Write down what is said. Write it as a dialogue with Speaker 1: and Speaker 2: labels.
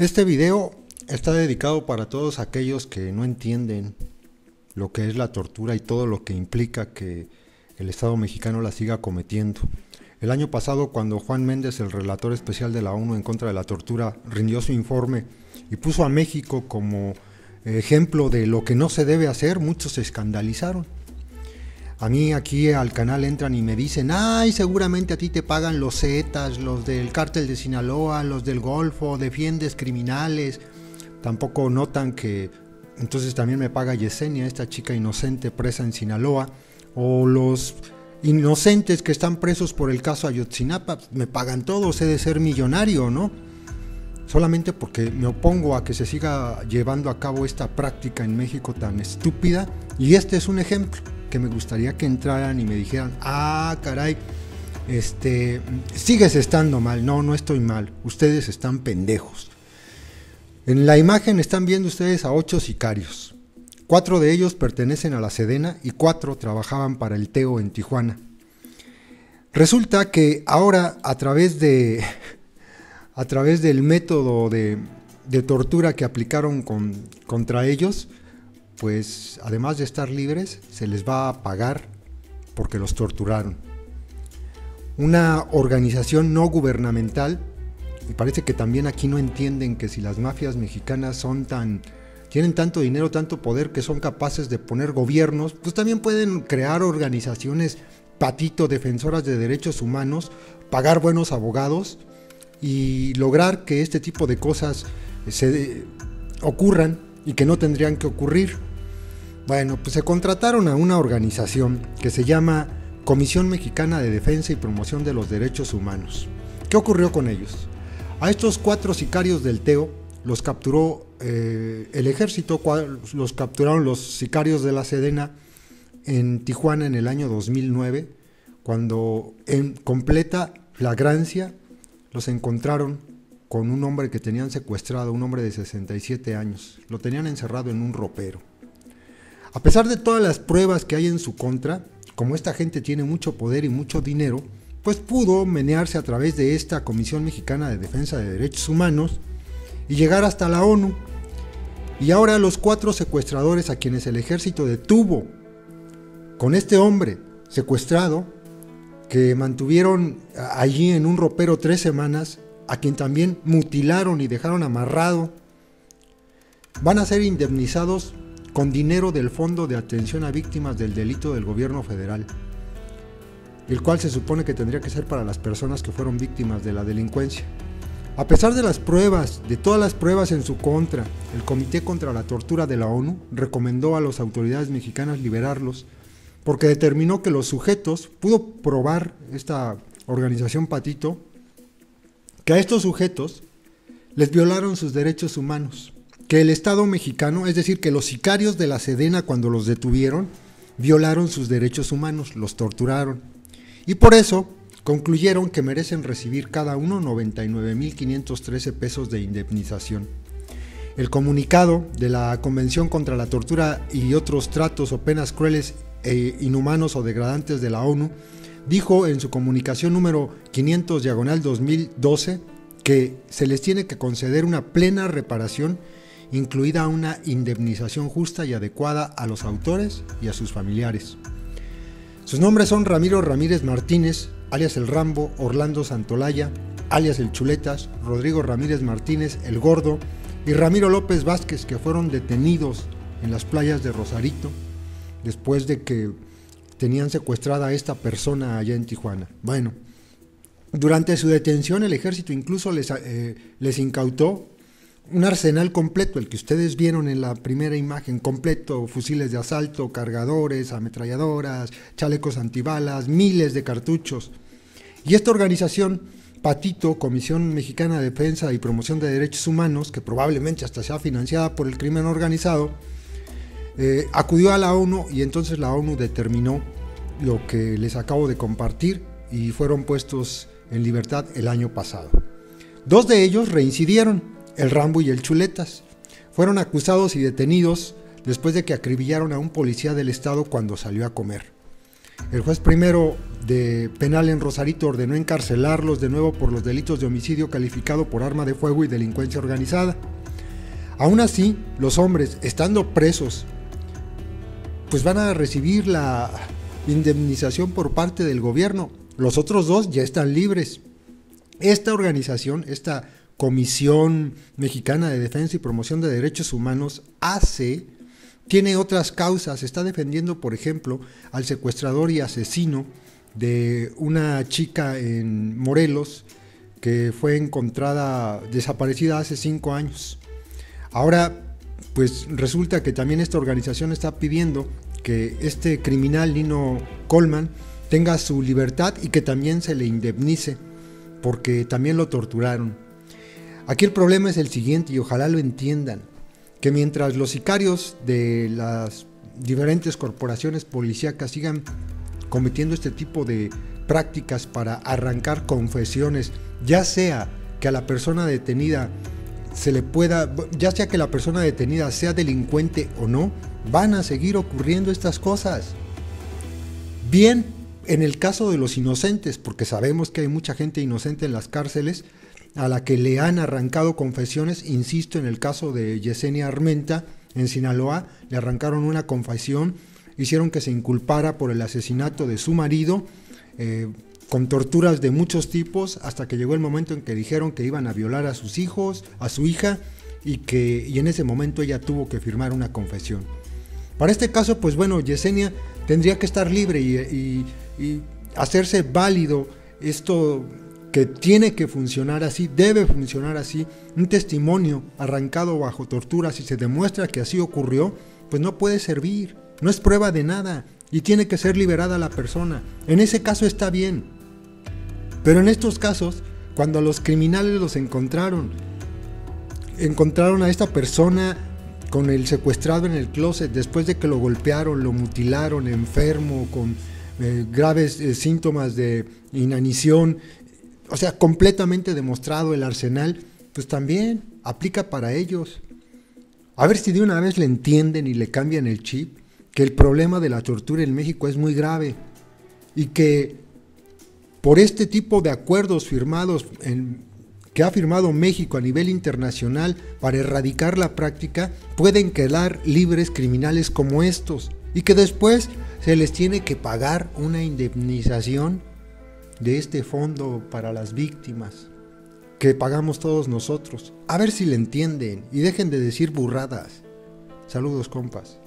Speaker 1: Este video está dedicado para todos aquellos que no entienden lo que es la tortura y todo lo que implica que el Estado mexicano la siga cometiendo. El año pasado, cuando Juan Méndez, el relator especial de la ONU en contra de la tortura, rindió su informe y puso a México como ejemplo de lo que no se debe hacer, muchos se escandalizaron. A mí aquí al canal entran y me dicen, ay, seguramente a ti te pagan los Zetas, los del cártel de Sinaloa, los del Golfo, defiendes criminales. Tampoco notan que entonces también me paga Yesenia, esta chica inocente presa en Sinaloa, o los inocentes que están presos por el caso Ayotzinapa, me pagan todos, he de ser millonario, ¿no? Solamente porque me opongo a que se siga llevando a cabo esta práctica en México tan estúpida, y este es un ejemplo que me gustaría que entraran y me dijeran, ah, caray, este, sigues estando mal, no, no estoy mal, ustedes están pendejos. En la imagen están viendo ustedes a ocho sicarios. Cuatro de ellos pertenecen a la Sedena y cuatro trabajaban para el Teo en Tijuana. Resulta que ahora a través de a través del método de, tortura que aplicaron con, contra ellos, pues además de estar libres, se les va a pagar porque los torturaron. Una organización no gubernamental, y parece que también aquí no entienden que si las mafias mexicanas son tan tienen tanto dinero, tanto poder que son capaces de poner gobiernos, pues también pueden crear organizaciones patito defensoras de derechos humanos, pagar buenos abogados y lograr que este tipo de cosas se ocurran y que no tendrían que ocurrir. Bueno, pues se contrataron a una organización que se llama Comisión Mexicana de Defensa y Promoción de los Derechos Humanos. ¿Qué ocurrió con ellos? A estos cuatro sicarios del Teo los capturó eh, el ejército, los capturaron los sicarios de la Sedena en Tijuana en el año 2009, cuando en completa flagrancia los encontraron con un hombre que tenían secuestrado, un hombre de 67 años. Lo tenían encerrado en un ropero. A pesar de todas las pruebas que hay en su contra, como esta gente tiene mucho poder y mucho dinero, pues pudo menearse a través de esta Comisión Mexicana de Defensa de Derechos Humanos y llegar hasta la ONU. Y ahora los cuatro secuestradores a quienes el ejército detuvo con este hombre secuestrado, que mantuvieron allí en un ropero tres semanas, a quien también mutilaron y dejaron amarrado, van a ser indemnizados con dinero del Fondo de Atención a Víctimas del Delito del Gobierno Federal, el cual se supone que tendría que ser para las personas que fueron víctimas de la delincuencia. A pesar de las pruebas, de todas las pruebas en su contra, el Comité contra la Tortura de la ONU recomendó a las autoridades mexicanas liberarlos porque determinó que los sujetos, pudo probar esta organización Patito, que a estos sujetos les violaron sus derechos humanos, que el Estado mexicano, es decir, que los sicarios de la Sedena cuando los detuvieron, violaron sus derechos humanos, los torturaron. Y por eso concluyeron que merecen recibir cada uno 99.513 pesos de indemnización. El comunicado de la Convención contra la Tortura y otros tratos o penas crueles e inhumanos o degradantes de la ONU dijo en su comunicación número 500 diagonal 2012 que se les tiene que conceder una plena reparación, incluida una indemnización justa y adecuada a los autores y a sus familiares. Sus nombres son Ramiro Ramírez Martínez, alias el Rambo, Orlando Santolaya, alias el Chuletas, Rodrigo Ramírez Martínez, el Gordo, y Ramiro López Vázquez, que fueron detenidos en las playas de Rosarito después de que tenían secuestrada a esta persona allá en Tijuana. Bueno, durante su detención el ejército incluso les, eh, les incautó un arsenal completo, el que ustedes vieron en la primera imagen, completo, fusiles de asalto, cargadores, ametralladoras, chalecos antibalas, miles de cartuchos. Y esta organización, Patito, Comisión Mexicana de Defensa y Promoción de Derechos Humanos, que probablemente hasta sea financiada por el crimen organizado, eh, acudió a la ONU y entonces la ONU determinó lo que les acabo de compartir y fueron puestos en libertad el año pasado. Dos de ellos reincidieron, el Rambo y el Chuletas. Fueron acusados y detenidos después de que acribillaron a un policía del estado cuando salió a comer. El juez primero de penal en Rosarito ordenó encarcelarlos de nuevo por los delitos de homicidio calificado por arma de fuego y delincuencia organizada. Aún así, los hombres, estando presos, pues van a recibir la indemnización por parte del gobierno. Los otros dos ya están libres. Esta organización, esta Comisión Mexicana de Defensa y Promoción de Derechos Humanos, hace, tiene otras causas. Está defendiendo, por ejemplo, al secuestrador y asesino de una chica en Morelos que fue encontrada desaparecida hace cinco años. Ahora, pues resulta que también esta organización está pidiendo que este criminal Nino Coleman tenga su libertad y que también se le indemnice, porque también lo torturaron. Aquí el problema es el siguiente y ojalá lo entiendan, que mientras los sicarios de las diferentes corporaciones policíacas sigan cometiendo este tipo de prácticas para arrancar confesiones, ya sea que a la persona detenida se le pueda, ya sea que la persona detenida sea delincuente o no, van a seguir ocurriendo estas cosas. Bien, en el caso de los inocentes, porque sabemos que hay mucha gente inocente en las cárceles, a la que le han arrancado confesiones, insisto, en el caso de Yesenia Armenta, en Sinaloa, le arrancaron una confesión, hicieron que se inculpara por el asesinato de su marido, eh, con torturas de muchos tipos, hasta que llegó el momento en que dijeron que iban a violar a sus hijos, a su hija, y que y en ese momento ella tuvo que firmar una confesión. Para este caso, pues bueno, Yesenia tendría que estar libre y, y hacerse válido esto que tiene que funcionar así, debe funcionar así. Un testimonio arrancado bajo tortura, si se demuestra que así ocurrió, pues no puede servir, no es prueba de nada y tiene que ser liberada la persona. En ese caso está bien, pero en estos casos, cuando los criminales los encontraron, encontraron a esta persona con el secuestrado en el closet después de que lo golpearon, lo mutilaron, enfermo, con eh, graves eh, síntomas de inanición, o sea, completamente demostrado el arsenal, pues también aplica para ellos. A ver si de una vez le entienden y le cambian el chip, que el problema de la tortura en México es muy grave y que por este tipo de acuerdos firmados que ha firmado México a nivel internacional para erradicar la práctica, pueden quedar libres criminales como estos y que después se les tiene que pagar una indemnización de este fondo para las víctimas que pagamos todos nosotros. A ver si le entienden y dejen de decir burradas. Saludos compas.